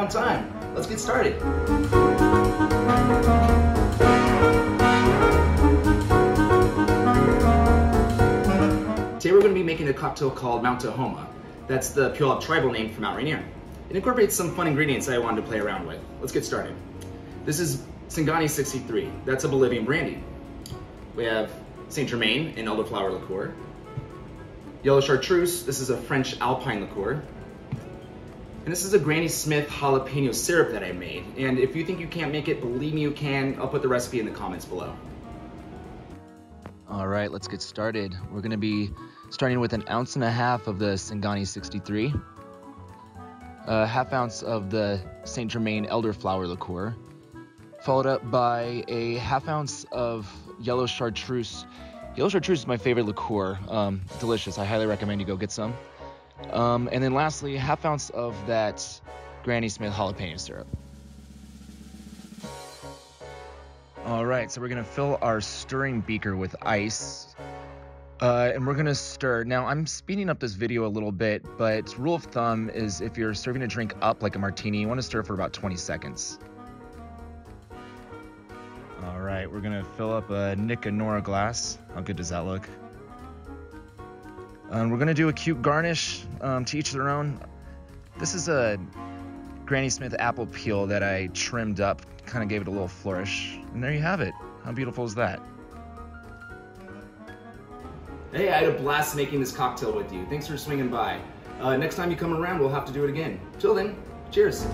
on time. Let's get started. Today we're going to be making a cocktail called Mount Tahoma. That's the Puyallup tribal name for Mount Rainier. It incorporates some fun ingredients that I wanted to play around with. Let's get started. This is Singani 63. That's a Bolivian brandy. We have Saint Germain, an elderflower liqueur. Yellow Chartreuse, this is a French alpine liqueur. And this is a Granny Smith jalapeno syrup that I made. And if you think you can't make it, believe me you can. I'll put the recipe in the comments below. All right, let's get started. We're gonna be starting with an ounce and a half of the Singani 63, a half ounce of the Saint Germain elderflower liqueur, followed up by a half ounce of yellow chartreuse. Yellow chartreuse is my favorite liqueur. Um, delicious. I highly recommend you go get some. Um, and then lastly, half ounce of that Granny Smith jalapeno syrup. All right, so we're gonna fill our stirring beaker with ice. Uh, and we're gonna stir. Now I'm speeding up this video a little bit, but rule of thumb is if you're serving a drink up like a martini, you wanna stir for about 20 seconds. All right, we're gonna fill up a Nick and Nora glass. How good does that look? And we're gonna do a cute garnish um, to each their own. This is a Granny Smith apple peel that I trimmed up, kind of gave it a little flourish. And there you have it. How beautiful is that? Hey, I had a blast making this cocktail with you. Thanks for swinging by. Uh, next time you come around, we'll have to do it again. Till then, cheers.